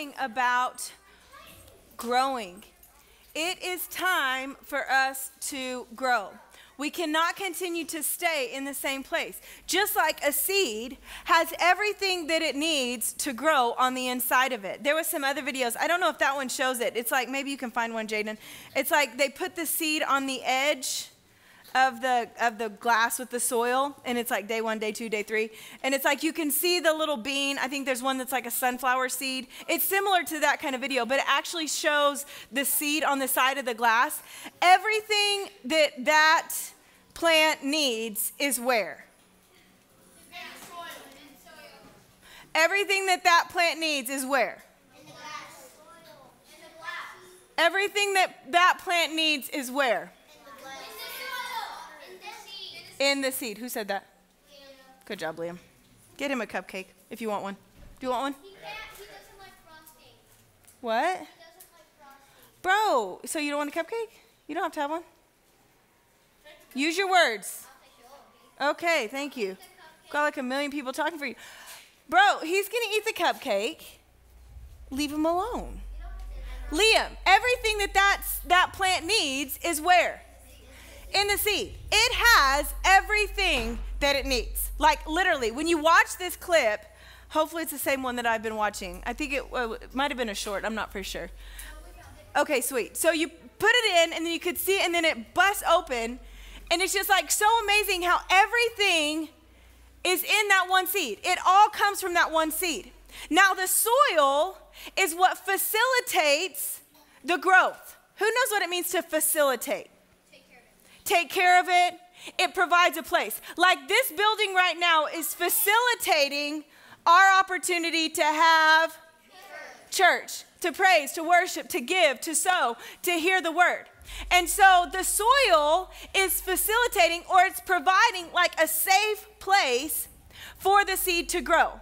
talking about growing. It is time for us to grow. We cannot continue to stay in the same place. Just like a seed has everything that it needs to grow on the inside of it. There was some other videos. I don't know if that one shows it. It's like maybe you can find one, Jaden. It's like they put the seed on the edge of the of the glass with the soil and it's like day one day two day three. And it's like you can see the little bean. I think there's one that's like a sunflower seed. It's similar to that kind of video but it actually shows the seed on the side of the glass. Everything that that plant needs is where? Everything that that plant needs is where? Everything that that plant needs is where in the seed. Who said that? Good job, Liam. Get him a cupcake if you want one. Do you want one? What? Bro, so you don't want a cupcake? You don't have to have one. Use your words. Okay, thank you. Got like a million people talking for you. Bro, he's going to eat the cupcake. Leave him alone. Liam, everything that that's, that plant needs is where? In the seed. It has everything that it needs. Like literally, when you watch this clip, hopefully it's the same one that I've been watching. I think it, it might have been a short, I'm not for sure. Okay, sweet. So you put it in, and then you could see it, and then it busts open, and it's just like so amazing how everything is in that one seed. It all comes from that one seed. Now, the soil is what facilitates the growth. Who knows what it means to facilitate? Take care of it. It provides a place. Like this building right now is facilitating our opportunity to have church, to praise, to worship, to give, to sow, to hear the word. And so the soil is facilitating or it's providing like a safe place for the seed to grow.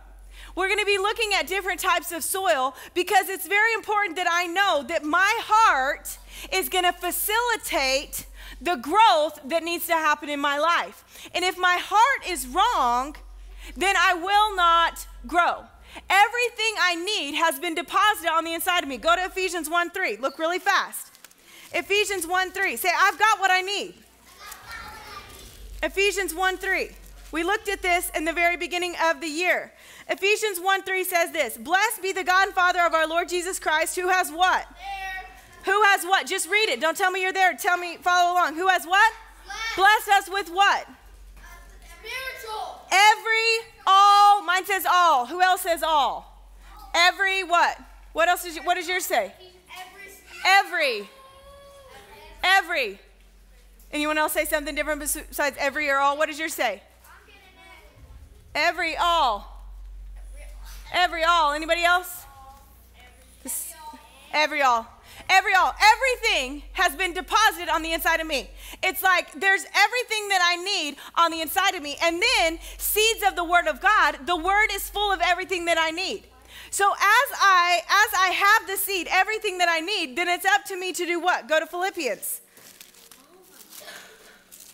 We're going to be looking at different types of soil because it's very important that I know that my heart is going to facilitate the growth that needs to happen in my life. And if my heart is wrong, then I will not grow. Everything I need has been deposited on the inside of me. Go to Ephesians 1 3. Look really fast. Ephesians 1 3. Say, I've got what I need. Ephesians 1 3. We looked at this in the very beginning of the year. Ephesians 1 3 says this Blessed be the God and Father of our Lord Jesus Christ, who has what? Who has what? Just read it. Don't tell me you're there. Tell me, follow along. Who has what? Bless, us with what? Spiritual. Every, all. Mine says all. Who else says all? Every what? What else does you, what does yours say? Every. Every. Anyone else say something different besides every or all? What does yours say? Every all. Every all. Anybody else? Every all every all, everything has been deposited on the inside of me. It's like there's everything that I need on the inside of me. And then seeds of the word of God, the word is full of everything that I need. So as I as I have the seed, everything that I need, then it's up to me to do what? Go to Philippians.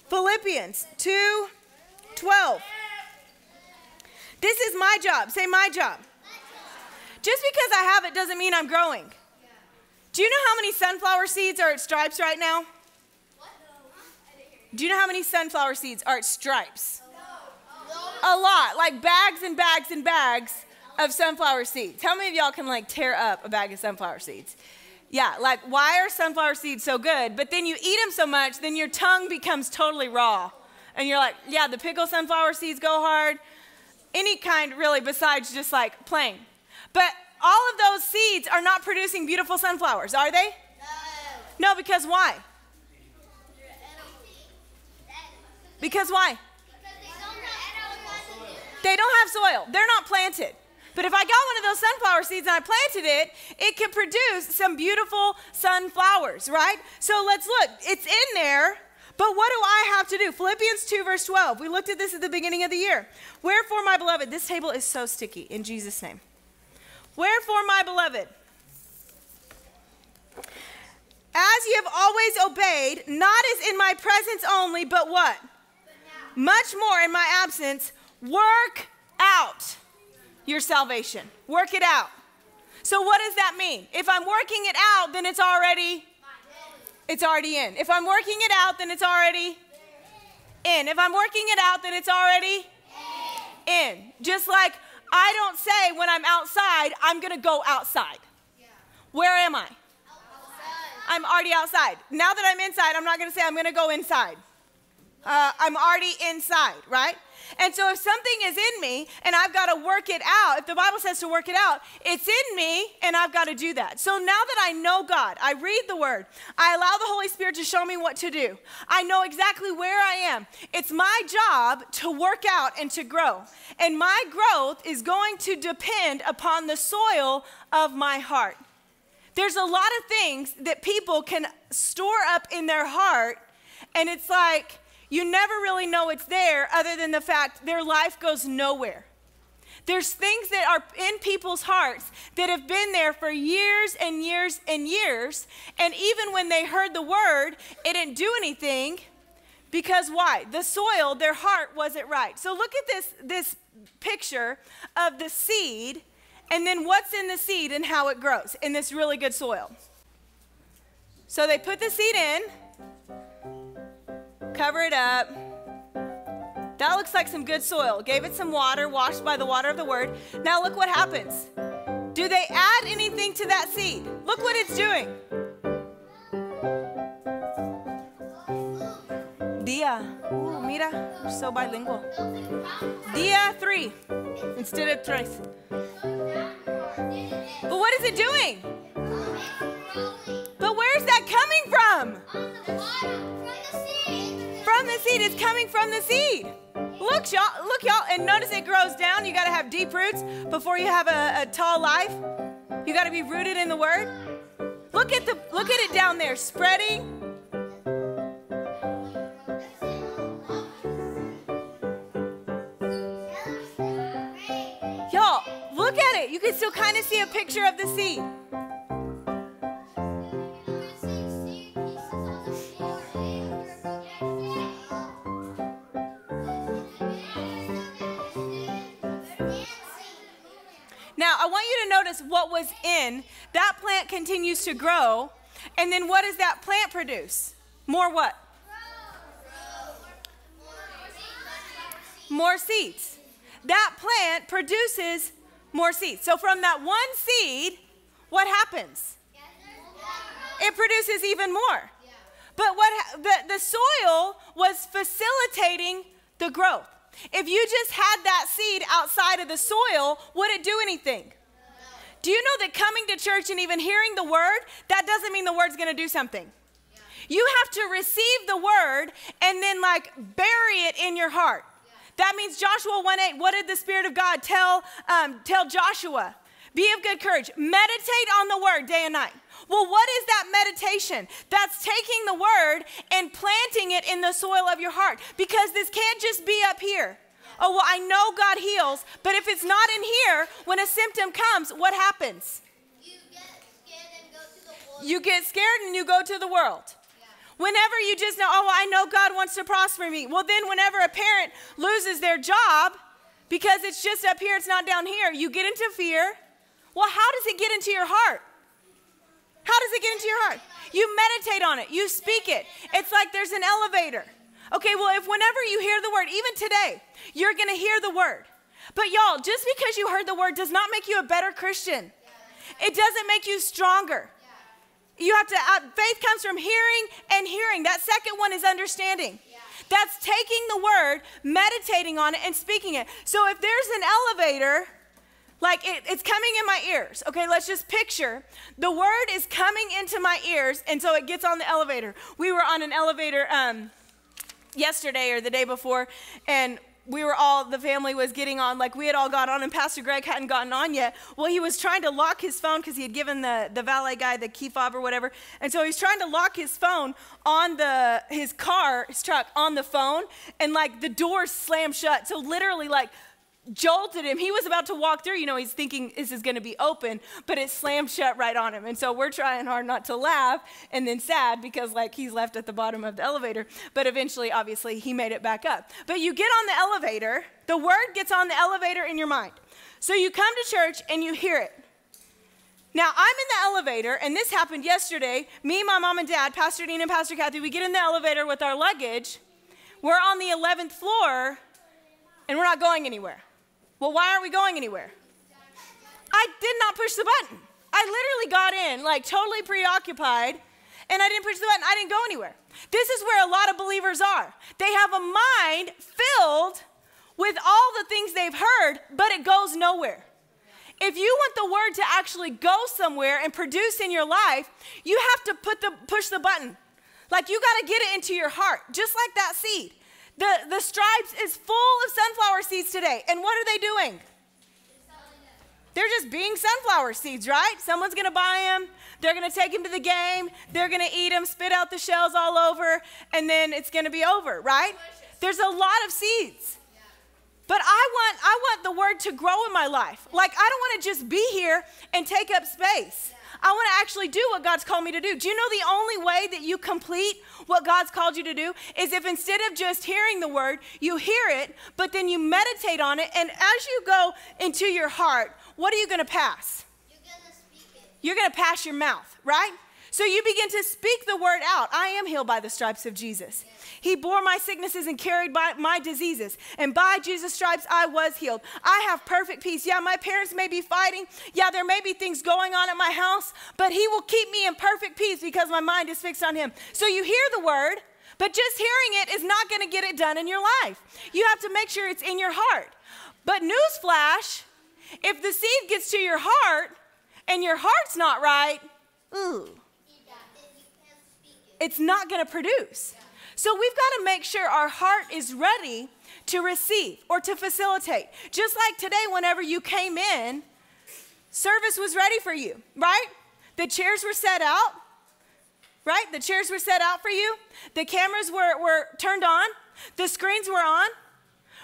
Philippians 2 12. This is my job. Say my job. Just because I have it doesn't mean I'm growing. Do you know how many sunflower seeds are at stripes right now? Do you know how many sunflower seeds are at stripes? A lot, like bags and bags and bags of sunflower seeds. How many of y'all can like tear up a bag of sunflower seeds? Yeah, like why are sunflower seeds so good? But then you eat them so much, then your tongue becomes totally raw. And you're like, yeah, the pickled sunflower seeds go hard. Any kind, really, besides just like plain. But all of those seeds are not producing beautiful sunflowers, are they? No. No, because why? Because why? They don't have soil. They're not planted. But if I got one of those sunflower seeds and I planted it, it could produce some beautiful sunflowers, right? So let's look. It's in there, but what do I have to do? Philippians 2, verse 12. We looked at this at the beginning of the year. Wherefore, my beloved, this table is so sticky in Jesus' name. Wherefore, my beloved, as ye have always obeyed, not as in my presence only, but what? But Much more in my absence, work out your salvation. Work it out. So what does that mean? If I'm working it out, then it's already it's already in. If I'm working it out, then it's already in. If I'm working it out, then it's already in. Just like I don't say when I'm outside, I'm going to go outside. Where am I? I'm already outside. Now that I'm inside, I'm not going to say I'm going to go inside. Uh, I'm already inside, right? And so if something is in me and I've got to work it out, if the Bible says to work it out, it's in me and I've got to do that. So now that I know God, I read the word, I allow the Holy Spirit to show me what to do. I know exactly where I am. It's my job to work out and to grow. And my growth is going to depend upon the soil of my heart. There's a lot of things that people can store up in their heart, and it's like, you never really know it's there other than the fact their life goes nowhere. There's things that are in people's hearts that have been there for years and years and years. And even when they heard the word, it didn't do anything because why? The soil, their heart wasn't right. So look at this, this picture of the seed and then what's in the seed and how it grows in this really good soil. So they put the seed in cover it up. That looks like some good soil. Gave it some water, washed by the water of the word. Now look what happens. Do they add anything to that seed? Look what it's doing. Dia. Ooh, mira, we're so bilingual. Dia three instead of tres. But what is it doing? But where's that coming from? The seed. It's coming from the seed. Look, y'all, look, y'all, and notice it grows down. You got to have deep roots before you have a, a tall life. You got to be rooted in the Word. Look at the look at it down there, spreading. Y'all, look at it. You can still kind of see a picture of the seed. I want you to notice what was in. That plant continues to grow. And then what does that plant produce? More what? More seeds. That plant produces more seeds. So from that one seed, what happens? It produces even more. But what the, the soil was facilitating the growth. If you just had that seed outside of the soil, would it do anything? Do you know that coming to church and even hearing the word, that doesn't mean the word's going to do something? You have to receive the word and then like bury it in your heart. That means Joshua 1 8, what did the Spirit of God tell, um, tell Joshua? Be of good courage. Meditate on the word day and night. Well, what is that meditation? That's taking the word and planting it in the soil of your heart because this can't just be up here. Oh, well, I know God heals, but if it's not in here, when a symptom comes, what happens? You get scared and go to the world. You get scared and you go to the world. Whenever you just know, oh, I know God wants to prosper me. Well, then, whenever a parent loses their job because it's just up here, it's not down here, you get into fear. Well, how does it get into your heart? How does it get into your heart? You meditate on it, you speak it. It's like there's an elevator. Okay, well, if whenever you hear the word, even today, you're gonna hear the word. But y'all, just because you heard the word does not make you a better Christian. It doesn't make you stronger. You have to, uh, faith comes from hearing and hearing. That second one is understanding. That's taking the word, meditating on it, and speaking it. So if there's an elevator, like it, it's coming in my ears. Okay, let's just picture the word is coming into my ears, and so it gets on the elevator. We were on an elevator um, yesterday or the day before, and we were all the family was getting on like we had all got on and pastor greg hadn't gotten on yet. Well he was trying to lock his phone because he had given the, the valet guy the key fob or whatever and so he's trying to lock his phone on the his car his truck on the phone and like the door slammed shut. So literally like jolted him. He was about to walk through, you know, he's thinking this is going to be open, but it slammed shut right on him. And so we're trying hard not to laugh and then sad because like he's left at the bottom of the elevator. But eventually, obviously, he made it back up. But you get on the elevator, the word gets on the elevator in your mind. So you come to church and you hear it. Now, I'm in the elevator, and this happened yesterday. Me, my mom, and dad, Pastor Dean and Pastor Kathy, we get in the elevator with our luggage. We're on the 11th floor, and we're not going anywhere. Well, why aren't we going anywhere? I did not push the button. I literally got in, like totally preoccupied, and I didn't push the button. I didn't go anywhere. This is where a lot of believers are. They have a mind filled with all the things they've heard, but it goes nowhere. If you want the word to actually go somewhere and produce in your life, you have to put the push the button. Like you got to get it into your heart, just like that seed. The, the stripes is full of sunflower seeds today. And what are they doing? They're just being sunflower seeds, right? Someone's going to buy them. They're going to take them to the game. They're going to eat them, spit out the shells all over, and then it's going to be over, right? There's a lot of seeds. But I want I want the word to grow in my life. Like I don't want to just be here and take up space. I want to actually do what God's called me to do. Do you know the only way that you complete what God's called you to do is if instead of just hearing the word, you hear it, but then you meditate on it, and as you go into your heart, what are you going to pass? You're gonna speak it. You're going to pass your mouth, right? So you begin to speak the word out. I am healed by the stripes of Jesus. He bore my sicknesses and carried by my diseases. And by Jesus' stripes, I was healed. I have perfect peace. Yeah, my parents may be fighting. Yeah, there may be things going on at my house, but He will keep me in perfect peace because my mind is fixed on Him. So you hear the word, but just hearing it is not going to get it done in your life. You have to make sure it's in your heart. But newsflash, if the seed gets to your heart and your heart's not right, ooh, it's not going to produce. So we've got to make sure our heart is ready to receive or to facilitate. Just like today, whenever you came in, service was ready for you, right? The chairs were set out, right? The chairs were set out for you. The cameras were, were turned on. The screens were on,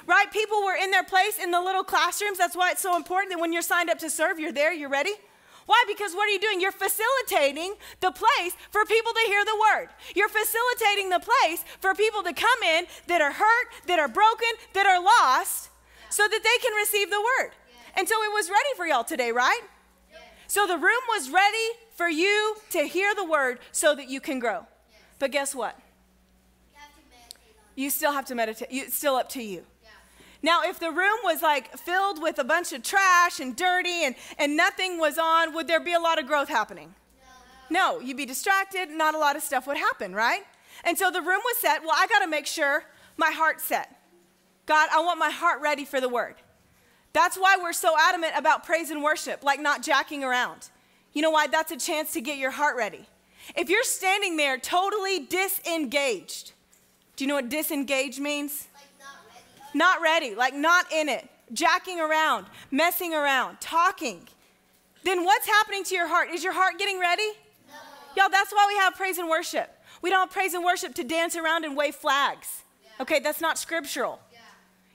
right? People were in their place in the little classrooms. That's why it's so important that when you're signed up to serve, you're there, you're ready. Why? Because what are you doing? You're facilitating the place for people to hear the word. You're facilitating the place for people to come in that are hurt, that are broken, that are lost, so that they can receive the word. And so it was ready for y'all today, right? So the room was ready for you to hear the word so that you can grow. But guess what? You have to meditate on You still have to meditate. It's still up to you. Now, if the room was like filled with a bunch of trash and dirty and, and nothing was on, would there be a lot of growth happening? No, you'd be distracted, not a lot of stuff would happen, right? And so the room was set. Well, I got to make sure my heart's set. God, I want my heart ready for the word. That's why we're so adamant about praise and worship, like not jacking around. You know why? That's a chance to get your heart ready. If you're standing there totally disengaged, do you know what disengaged means? Not ready. Like not in it, jacking around, messing around, talking. Then what's happening to your heart? Is your heart getting ready? Y'all, that's why we have praise and worship. We don't have praise and worship to dance around and wave flags. Okay, that's not scriptural.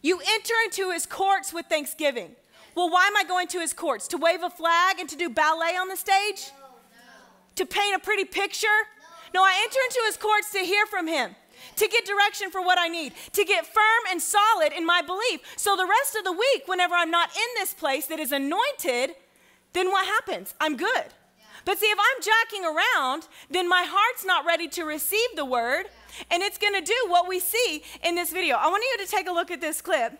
You enter into his courts with thanksgiving. Well, why am I going to his courts? To wave a flag and to do ballet on the stage? To paint a pretty picture? No, I enter into his courts to hear from him, to get direction for what I need, to get firm and solid in my belief. So the rest of the week, whenever I'm not in this place that is anointed, then what happens? I'm good. But see, if I'm jacking around, then my heart's not ready to receive the word, and it's going to do what we see in this video. I want you to take a look at this clip.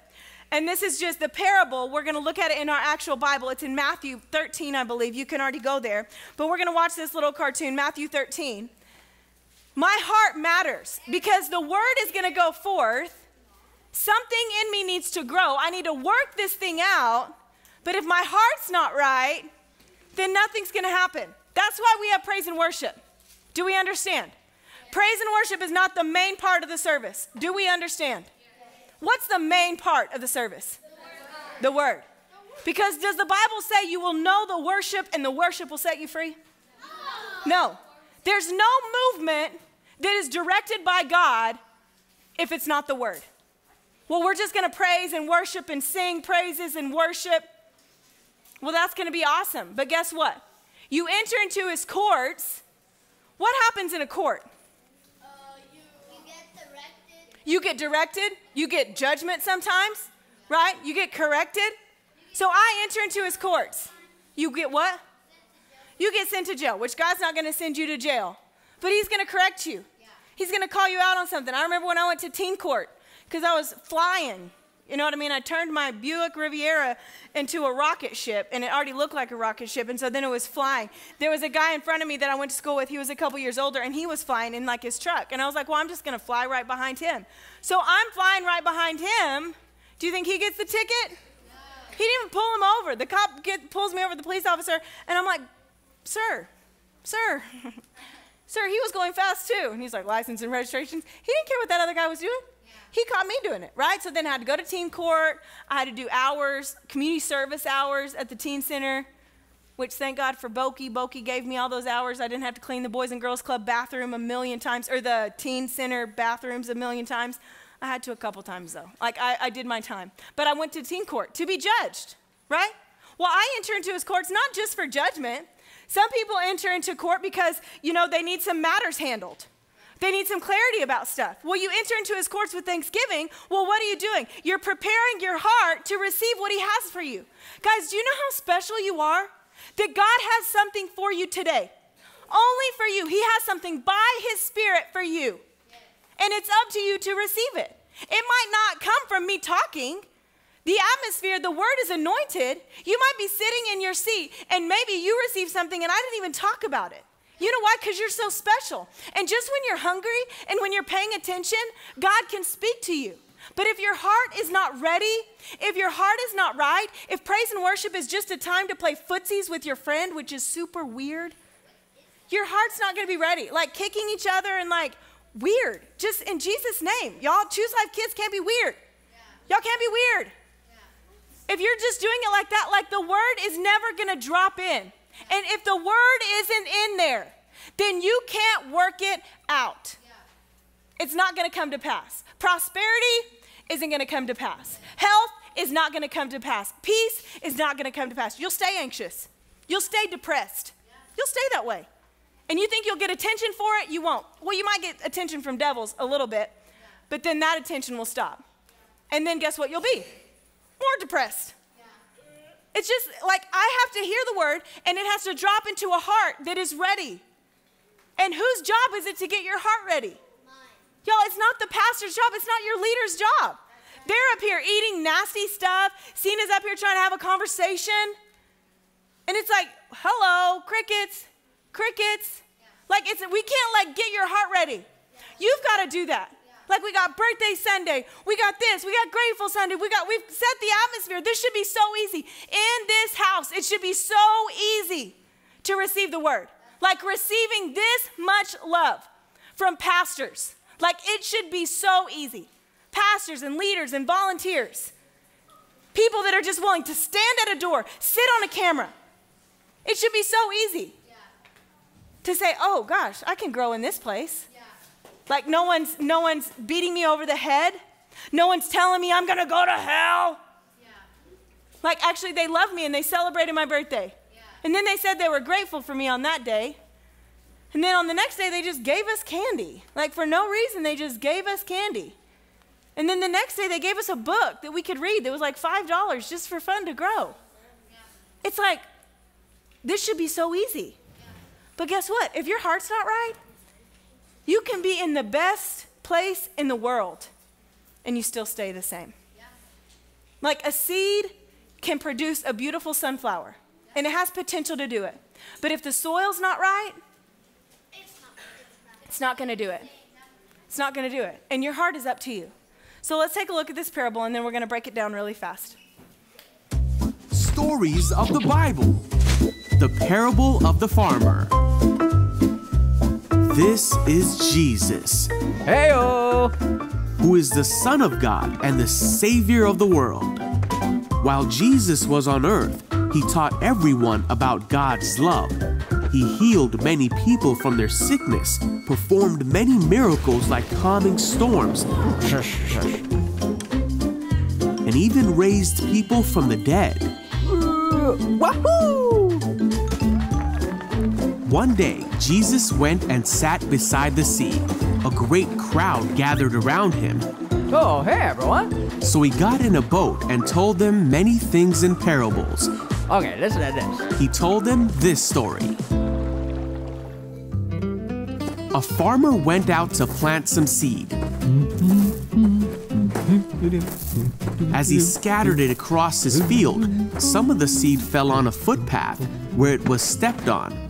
And this is just the parable. We're going to look at it in our actual Bible. It's in Matthew 13, I believe. You can already go there. But we're going to watch this little cartoon, Matthew 13. My heart matters because the word is going to go forth. Something in me needs to grow. I need to work this thing out. But if my heart's not right, then nothing's going to happen. That's why we have praise and worship. Do we understand? Praise and worship is not the main part of the service. Do we understand? What's the main part of the service? The word. Because does the Bible say you will know the worship and the worship will set you free? No. There's no movement that is directed by God if it's not the word. Well, we're just going to praise and worship and sing praises and worship. Well, that's going to be awesome. But guess what? You enter into his courts. What happens in a court? You get directed. You get directed, you get judgment sometimes, right? You get corrected. So I enter into his courts. You get what? You get sent to jail, which God's not going to send you to jail, but He's going to correct you. He's going to call you out on something. I remember when I went to teen court because I was flying. You know what I mean? I turned my Buick Riviera into a rocket ship, and it already looked like a rocket ship, and so then it was flying. There was a guy in front of me that I went to school with. He was a couple years older, and he was flying in like his truck. And I was like, well, I'm just going to fly right behind him. So I'm flying right behind him. Do you think he gets the ticket? No. He didn't even pull him over. The cop get, pulls me over, the police officer, and I'm like, sir, sir. Sir, he was going fast too. And he's like, license and registrations. He didn't care what that other guy was doing. Yeah. He caught me doing it, right? So then I had to go to teen court. I had to do hours, community service hours at the teen center, which thank God for Boki. Boki gave me all those hours. I didn't have to clean the Boys and Girls Club bathroom a million times, or the teen center bathrooms a million times. I had to a couple times though. Like I, I did my time. But I went to teen court to be judged, right? Well, I enter into his courts not just for judgment, some people enter into court because, you know, they need some matters handled. They need some clarity about stuff. Well, you enter into his courts with thanksgiving. Well, what are you doing? You're preparing your heart to receive what he has for you. Guys, do you know how special you are? That God has something for you today. Only for you. He has something by his spirit for you. And it's up to you to receive it. It might not come from me talking. The atmosphere, the word is anointed. You might be sitting in your seat and maybe you receive something and I didn't even talk about it. You know why? Because you're so special. And just when you're hungry and when you're paying attention, God can speak to you. But if your heart is not ready, if your heart is not right, if praise and worship is just a time to play footsies with your friend, which is super weird, your heart's not going to be ready. Like kicking each other and like weird. Just in Jesus' name. Y'all, choose life kids can't be weird. Y'all can't be weird. If you're just doing it like that, like the word is never going to drop in. And if the word isn't in there, then you can't work it out. It's not going to come to pass. Prosperity isn't going to come to pass. Health is not going to come to pass. Peace is not going to come to pass. You'll stay anxious. You'll stay depressed. You'll stay that way. And you think you'll get attention for it? You won't. Well, you might get attention from devils a little bit, but then that attention will stop. And then guess what you'll be? More depressed. It's just like I have to hear the word and it has to drop into a heart that is ready. And whose job is it to get your heart ready? Mine. Y'all, it's not the pastor's job, it's not your leader's job. They're up here eating nasty stuff. Cena's up here trying to have a conversation. And it's like, hello, crickets, crickets. Yeah. Like it's we can't like get your heart ready. Yeah. You've got to do that. Like we got birthday Sunday, we got this, we got grateful Sunday, we got we've set the atmosphere. This should be so easy. In this house, it should be so easy to receive the word. Like receiving this much love from pastors. Like it should be so easy. Pastors and leaders and volunteers. People that are just willing to stand at a door, sit on a camera. It should be so easy to say, oh gosh, I can grow in this place. Like no one's no one's beating me over the head. No one's telling me I'm gonna go to hell. Yeah. Like actually they love me and they celebrated my birthday. Yeah. And then they said they were grateful for me on that day. And then on the next day they just gave us candy. Like for no reason they just gave us candy. And then the next day they gave us a book that we could read that was like $5 just for fun to grow. Yeah. It's like this should be so easy. But guess what? If your heart's not right, you can be in the best place in the world and you still stay the same. Yeah. Like a seed can produce a beautiful sunflower yeah. and it has potential to do it. But if the soil's not right, it's not, not going to do it. It's not going to do it. And your heart is up to you. So let's take a look at this parable and then we're going to break it down really fast. Stories of the Bible. The parable of the farmer. This is Jesus. Heyo! Who is the Son of God and the Savior of the world. While Jesus was on earth, he taught everyone about God's love. He healed many people from their sickness, performed many miracles like calming storms, and even raised people from the dead. Uh, wahoo! One day, Jesus went and sat beside the sea. A great crowd gathered around him. Oh, hey everyone. So he got in a boat and told them many things in parables. Okay, listen to this. He told them this story. A farmer went out to plant some seed. As he scattered it across his field, some of the seed fell on a footpath where it was stepped on,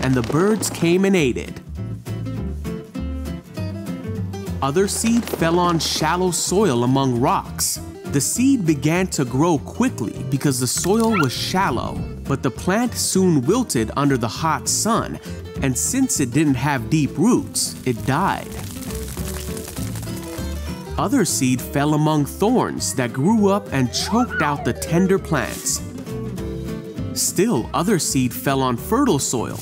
and the birds came and ate it. Other seed fell on shallow soil among rocks. The seed began to grow quickly because the soil was shallow, but the plant soon wilted under the hot sun, and since it didn't have deep roots, it died. Other seed fell among thorns that grew up and choked out the tender plants. Still, other seed fell on fertile soil.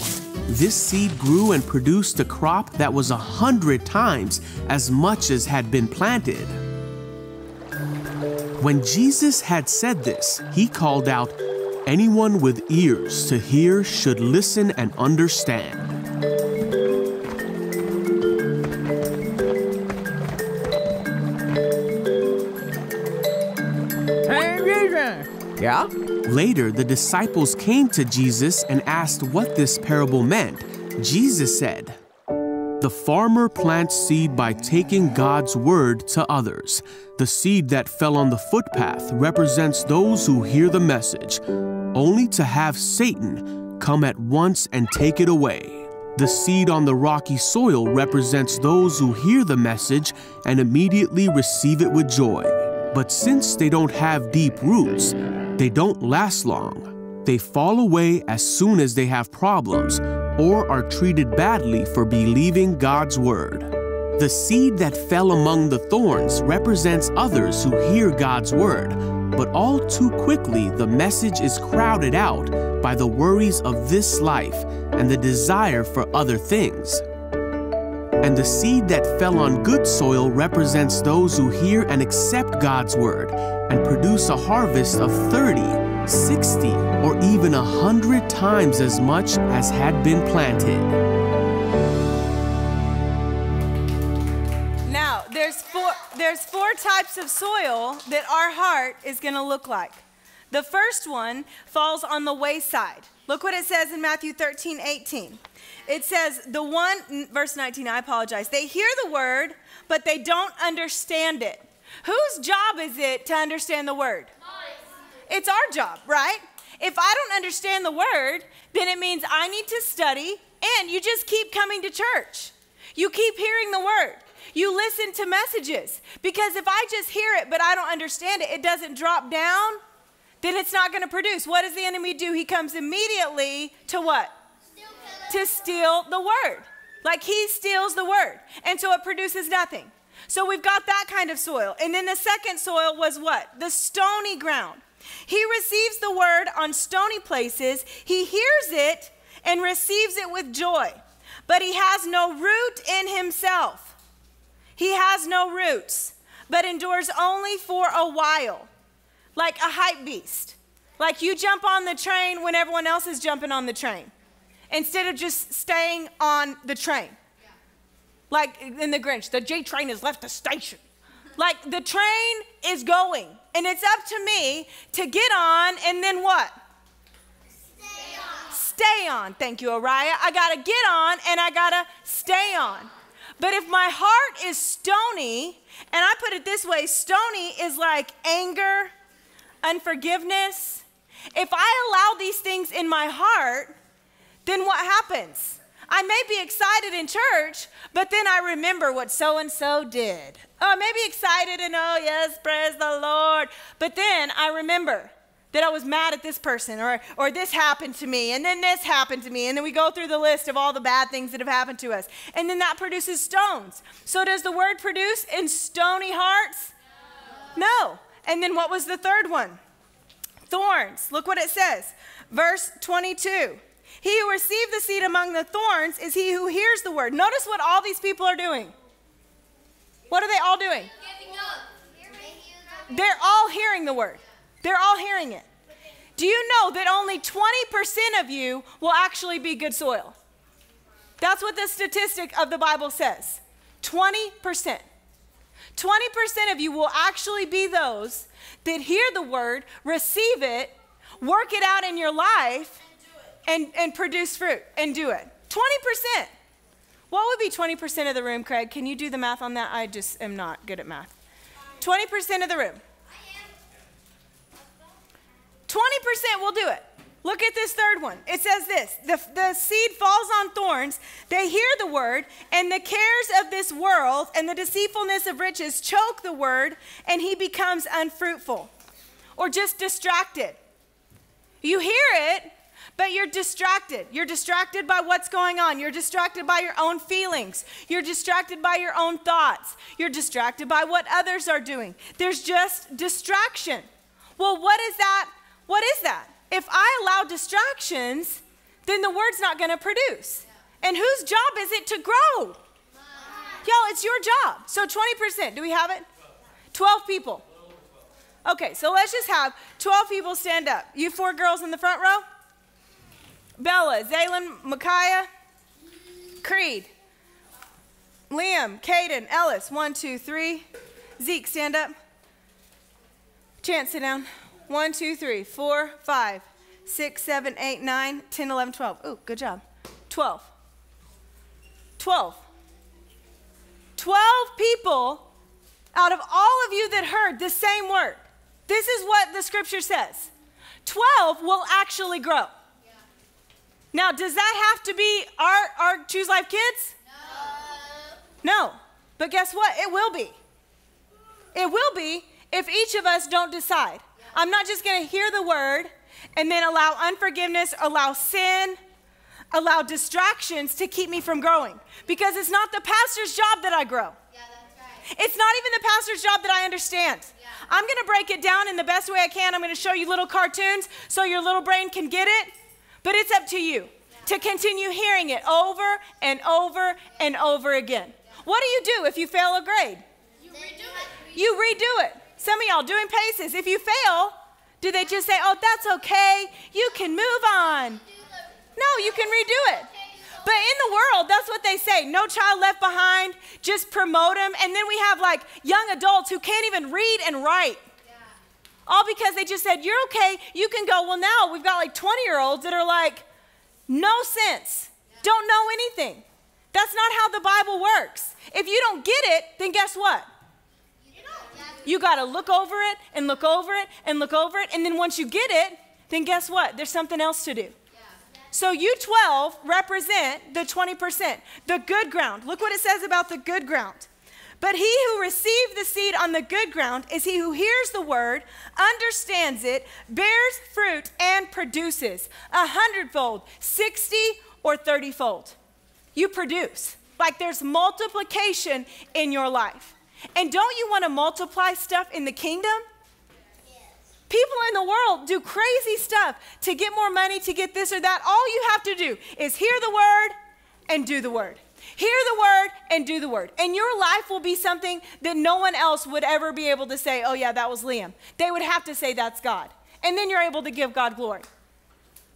This seed grew and produced a crop that was a hundred times as much as had been planted. When Jesus had said this, he called out, Anyone with ears to hear should listen and understand. Later, the disciples came to Jesus and asked what this parable meant. Jesus said, The farmer plants seed by taking God's word to others. The seed that fell on the footpath represents those who hear the message, only to have Satan come at once and take it away. The seed on the rocky soil represents those who hear the message and immediately receive it with joy. But since they don't have deep roots, they don't last long. They fall away as soon as they have problems or are treated badly for believing God's word. The seed that fell among the thorns represents others who hear God's word, but all too quickly the message is crowded out by the worries of this life and the desire for other things. And the seed that fell on good soil represents those who hear and accept God's word and produce a harvest of 30, 60, or even a hundred times as much as had been planted. Now, there's four there's four types of soil that our heart is going to look like. The first one falls on the wayside. Look what it says in Matthew 13, 18. It says, the one, verse 19, I apologize. They hear the word, but they don't understand it. Whose job is it to understand the word? It's our job, right? If I don't understand the word, then it means I need to study and you just keep coming to church. You keep hearing the word. You listen to messages. Because if I just hear it but I don't understand it, it doesn't drop down, then it's not going to produce. What does the enemy do? He comes immediately to what? To steal the word. Like he steals the word. And so it produces nothing. So we've got that kind of soil. And then the second soil was what? The stony ground. He receives the word on stony places, he hears it and receives it with joy, but he has no root in himself. He has no roots, but endures only for a while, like a hype beast. Like you jump on the train when everyone else is jumping on the train, instead of just staying on the train. Like in the Grinch, the J train has left the station. Like the train is going, and it's up to me to get on and then what? Stay on. Stay on. Thank you, Araya. I got to get on and I got to stay on. But if my heart is stony, and I put it this way stony is like anger, unforgiveness. If I allow these things in my heart, then what happens? I may be excited in church, but then I remember what so and so did. Oh, I may be excited and oh, yes, praise the Lord. But then I remember that I was mad at this person or, or this happened to me and then this happened to me. And then we go through the list of all the bad things that have happened to us. And then that produces stones. So does the word produce in stony hearts? No. no. And then what was the third one? Thorns. Look what it says. Verse 22. He who received the seed among the thorns is he who hears the word. Notice what all these people are doing. What are they all doing? They're all hearing the word. They're all hearing it. Do you know that only 20% of you will actually be good soil? That's what the statistic of the Bible says 20%. 20% of you will actually be those that hear the word, receive it, work it out in your life and, and produce fruit and do it. 20%. What would be 20% of the room, Craig? Can you do the math on that? I just am not good at math. 20% of the room. 20% will do it. Look at this third one. It says this the, the seed falls on thorns. They hear the word, and the cares of this world and the deceitfulness of riches choke the word, and he becomes unfruitful or just distracted. You hear it, but you're distracted. You're distracted by what's going on. You're distracted by your own feelings. You're distracted by your own thoughts. You're distracted by what others are doing. There's just distraction. Well, what is that? What is that? If I allow distractions, then the word's not going to produce. And whose job is it to grow? Y'all, it's your job. So 20%. Do we have it? 12 people. Okay, so let's just have 12 people stand up. You four girls in the front row? Bella, Zaylin, Micaiah, Creed, Liam, Caden, Ellis. One, two, three. Zeke, stand up. Chance, sit down. One, two, three, four, five, six, seven, eight, nine, 10, 11, 12. Ooh, good job. 12. 12. 12 people out of all of you that heard the same word. This is what the scripture says 12 will actually grow. Now, does that have to be our, our Choose Life kids? No. No. But guess what? It will be. It will be if each of us don't decide. I'm not just going to hear the word and then allow unforgiveness, allow sin, allow distractions to keep me from growing. Because it's not the pastor's job that I grow. Yeah, that's right. It's not even the pastor's job that I understand. Yeah. I'm going to break it down in the best way I can. I'm going to show you little cartoons so your little brain can get it. But it's up to you to continue hearing it over and over and over again. What do you do if you fail a grade? You redo it. You redo it. Some of y'all doing paces. If you fail, do they just say, oh, that's okay, you can move on? No, you can redo it. But in the world, that's what they say no child left behind, just promote them. And then we have like young adults who can't even read and write. All because they just said, You're okay, you can go. Well, now we've got like 20 year olds that are like, No sense, don't know anything. That's not how the Bible works. If you don't get it, then guess what? You got to look over it and look over it and look over it. And then once you get it, then guess what? There's something else to do. So you 12 represent the 20%, the good ground. Look what it says about the good ground. But he who received the seed on the good ground is he who hears the word, understands it, bears fruit, and produces a hundredfold, 60 or 30 fold. You produce. Like there's multiplication in your life. And don't you want to multiply stuff in the kingdom? People in the world do crazy stuff to get more money, to get this or that. All you have to do is hear the word and do the word. Hear the word and do the word. And your life will be something that no one else would ever be able to say, oh, yeah, that was Liam. They would have to say, that's God. And then you're able to give God glory.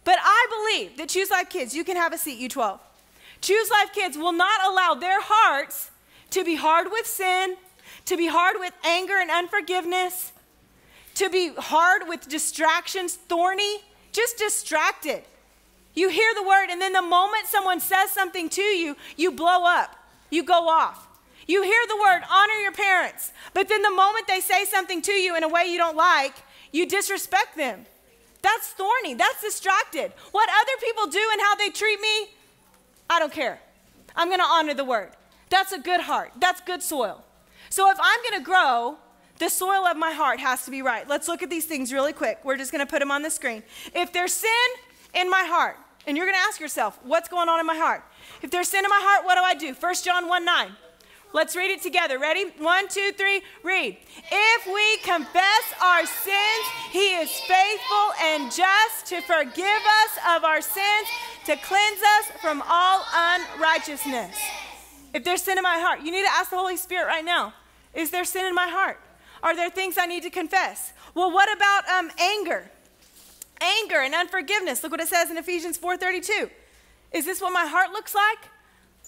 But I believe that Choose Life Kids, you can have a seat, you 12. Choose Life Kids will not allow their hearts to be hard with sin, to be hard with anger and unforgiveness, to be hard with distractions, thorny, just distracted. You hear the word, and then the moment someone says something to you, you blow up, you go off. You hear the word, honor your parents, but then the moment they say something to you in a way you don't like, you disrespect them. That's thorny, that's distracted. What other people do and how they treat me, I don't care. I'm gonna honor the word. That's a good heart, that's good soil. So if I'm gonna grow, the soil of my heart has to be right. Let's look at these things really quick. We're just gonna put them on the screen. If there's sin in my heart, and you're gonna ask yourself, what's going on in my heart? If there's sin in my heart, what do I do? 1 John 1 9. Let's read it together. Ready? One, two, three, read. If we confess our sins, He is faithful and just to forgive us of our sins, to cleanse us from all unrighteousness. If there's sin in my heart, you need to ask the Holy Spirit right now Is there sin in my heart? Are there things I need to confess? Well, what about um, anger? Anger and unforgiveness. Look what it says in Ephesians 4:32. Is this what my heart looks like?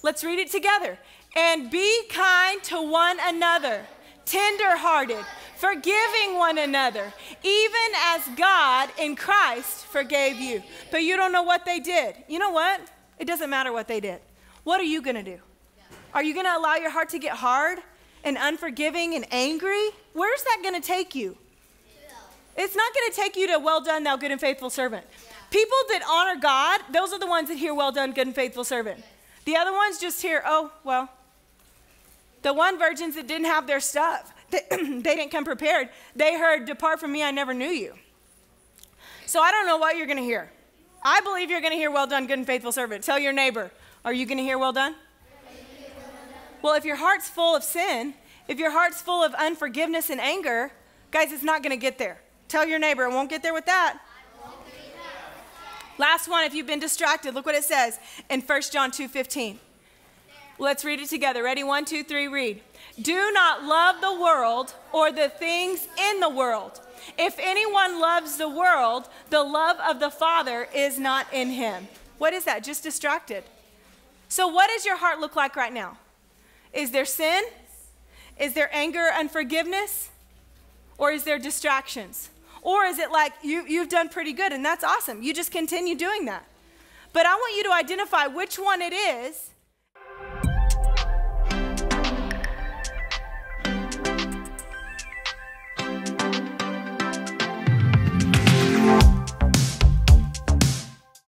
Let's read it together. And be kind to one another, tender-hearted, forgiving one another, even as God in Christ forgave you. But you don't know what they did. You know what? It doesn't matter what they did. What are you going to do? Are you going to allow your heart to get hard and unforgiving and angry? Where's that going to take you? It's not going to take you to well done, thou good and faithful servant. People that honor God, those are the ones that hear well done, good and faithful servant. The other ones just hear, oh, well. The one virgins that didn't have their stuff, they, they didn't come prepared. They heard, depart from me, I never knew you. So I don't know what you're going to hear. I believe you're going to hear, well done, good and faithful servant. Tell your neighbor, are you going to hear, well done? Well, if your heart's full of sin, if your heart's full of unforgiveness and anger, guys, it's not going to get there. Tell your neighbor, it won't get there with that. Last one, if you've been distracted, look what it says in 1 John 2:15. Let's read it together. Ready? One, two, three, read. Do not love the world or the things in the world. If anyone loves the world, the love of the Father is not in him. What is that? Just distracted. So, what does your heart look like right now? Is there sin? Is there anger, unforgiveness? Or is there distractions? Or is it like you, you've done pretty good and that's awesome? You just continue doing that. But I want you to identify which one it is